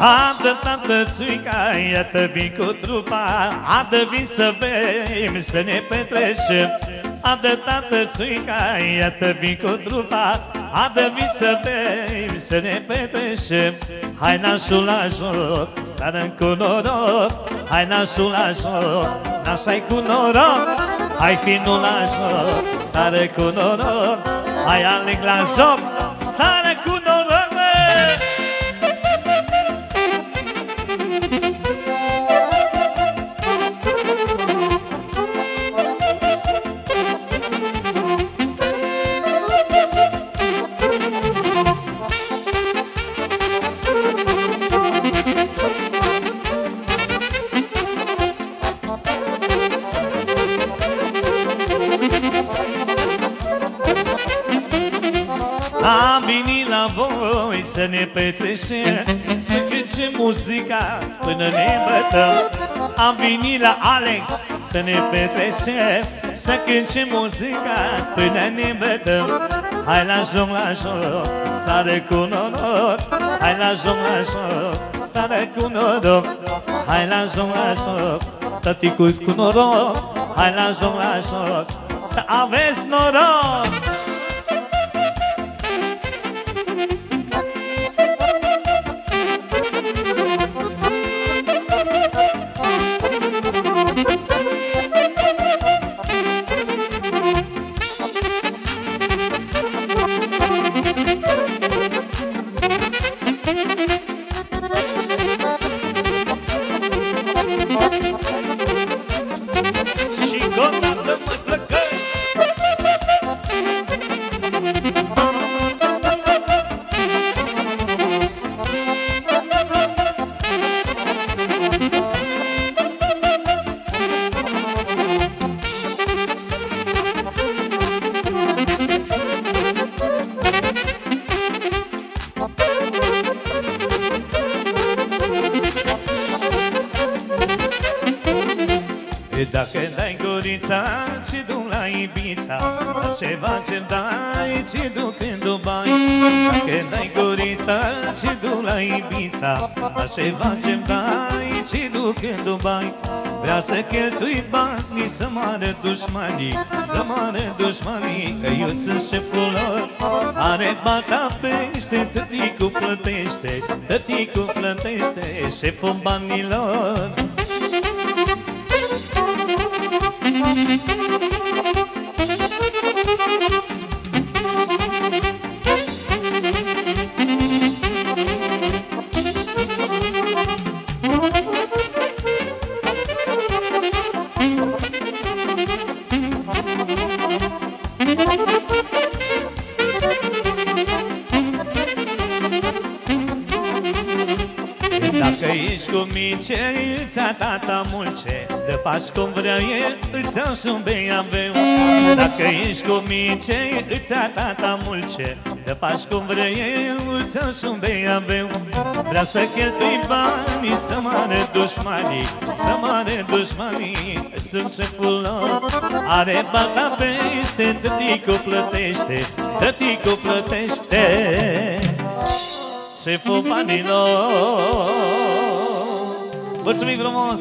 Adă tată țuica, iată vin cu trupa. Adă vin să bem, să ne petrecem. Adă tată țuica, iată vin cu trupa. Adă vin să bem, să ne petrecem. Hai nașul la joc, sară cu noroc. Hai nașul la joc, nașa cu noroc. Hai finul la joc, sară cu noroc. Hai aleg la joc, sară cu noroc să ne petrecem Să cânce muzica până ne bătăm Am venit la Alex să ne petrecem Să cânce muzica până ne bătăm Hai la joc, la joc, sare cu noroc. Hai la joc, la joc, sare cu noroc. Hai la joc, la joc, tăticul cu noroc. Hai la joc, la joc, să aveți noroc Ce facem dai și duc în Dubai? Vrea să cheltui banii să moară dușmanii Să moară dușmanii Că eu sunt șeful lor. Are bata pește, tăticul plătește Tăticul plătește, șeful banilor Ți-a tata mulce De faci cum vrea el Îți iau și un aveu Dacă ești cu mice Îți ia tata mulce De faci cum vrea el Îți iau și un aveu Vrea să cheltui banii Să moare dușmanii Să moare dușmanii. Sunt șeful lor Are bata pește Tăticu plătește Tăticu plătește Șeful banilor Mulțumim frumos!